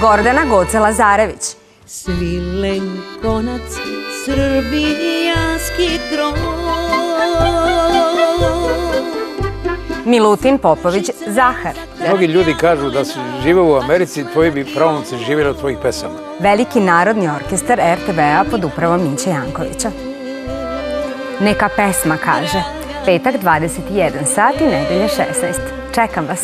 Gordana Goce Lazarević. Svilen konac, srbijanski grob. Milutin Popović Zahar. Mnogi ljudi kažu da su žive u Americi, tvoji bi pravomci živjeli od tvojih pesama. Veliki narodni orkestar RTV-a pod upravom Miće Jankovića. Neka pesma kaže. Petak 21 sat i nedelje 16. Čekam vas.